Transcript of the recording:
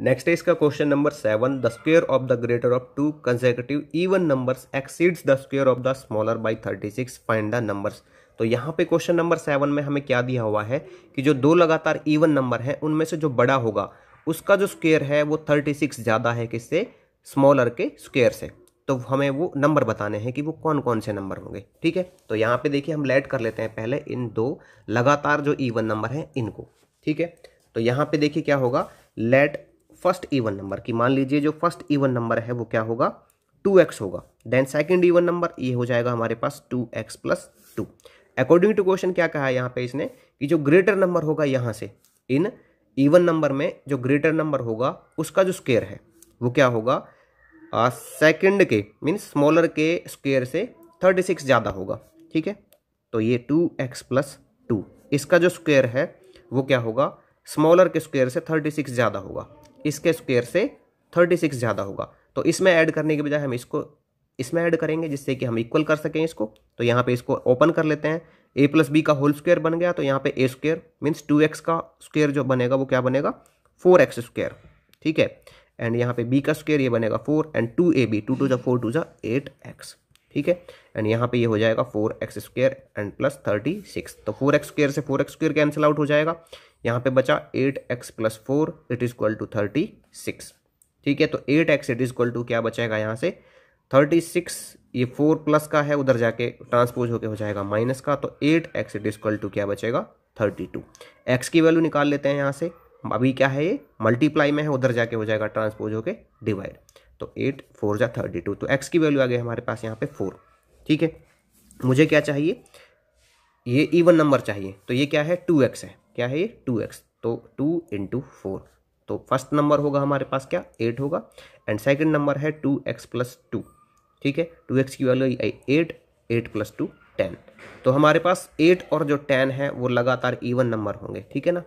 Next है इसका question number seven the square of the greater of two consecutive even numbers exceeds the square of the smaller by 36 find the numbers तो यहाँ पे question number seven में हमें क्या दिया हुआ है कि जो दो लगातार इवन नंबर हैं, उनमें से जो बड़ा होगा, उसका जो स्क्वेयर है वो 36 ज़्यादा है किससे? स्मॉलर के स्क्वेयर से। तो हमें वो नंबर बताने हैं कि वो कौन कौन से नंबर होंगे। ठीक है? तो यहाँ पे देखिए हम लेट कर लेते हैं पहले इन दो लगातार जो इवन नंबर हैं, इनको। ठीक है? तो यहाँ पे देखिए क्या होगा? लेट फ़र्स्ट इवन नंबर की। मान लीजिए जो फ़र्स्ट इवन नंबर है, वो क्या होगा? टू एक्स होगा। देन सेकेंड इवन नंबर, ये हो जाएगा हमारे पास two x plus two. According to question क्या कहा है यहाँ पे इसने? कि जो ग्रेटर नंबर होगा यहाँ से, इन इवन नंबर में जो ग्रेटर नंबर होगा, उसका जो स्क्वेयर है, वो क्या होगा? सेकंड के मीन्स स्मॉलर के स्क्वेयर से थर्टी सिक्स ज़्यादा होगा। ठीक है? तो ये टू एक्स प्लस टू, इसका जो स्क्वेयर है, वो क्या होगा? स्मॉलर के स्क्वेयर से थर्टी सिक्स ज़्यादा होगा। इसके स्क्वेयर से थर्टी सिक्स ज़्यादा होगा। तो इसमें ऐड करने के बजाय हम इसको, इसमें ऐड करेंगे जिससे कि हम इक्वल कर सकें इसको। तो यहाँ पे इसको ओपन कर लेते हैं। ए प्लस बी का होल स्क्वेयर बन गया तो यहाँ पे a square means two x का स्क्वेयर जो बनेगा, वो क्या बनेगा? फोर एक्स स्क्वेयर ठीक है? एंड यहाँ पे बी का स्क्वेयर ये बनेगा four and two a b two two जा फोर टू जा एट एक्स ठीक है? एंड यहाँ पे ये हो जाएगा four x square and plus thirty six तो फोर एक्स स्क्वेयर से four x square cancel out हो जाएगा। यहाँ पे बचा eight x plus four it is equal to thirty six ठीक है तो eight x it is equal to क्या बचेगा यहाँ से? थर्टी सिक्स ये फोर प्लस का है, उधर जाके ट्रांसपोज होके हो जाएगा माइनस का तो eight x it is equal to क्या बचेगा? थर्टी टू एक्स की वैल्यू निकाल लेते हैं यहाँ से। अभी क्या है ये? मल्टीप्लाई में है, उधर जाके हो जाएगा ट्रांसपोज होके डिवाइड तो एट फोर जा थर्टी टू तो एक्स की वैल्यू आ गई हमारे पास यहाँ पे फोर ठीक है, मुझे क्या चाहिए? ये इवन नंबर चाहिए। तो ये क्या है? टू एक्स है। क्या है ये? टू एक्स तो टू इंटू फोर तो फ़र्स्ट नंबर होगा हमारे पास क्या? एट होगा। एंड सेकेंड नंबर है टू एक्स प्लस टू ठीक है? टू एक्स की वैल्यू आई eight eight plus two ten तो हमारे पास एट और जो टेन है, वो लगातार इवन नंबर होंगे। ठीक है ना?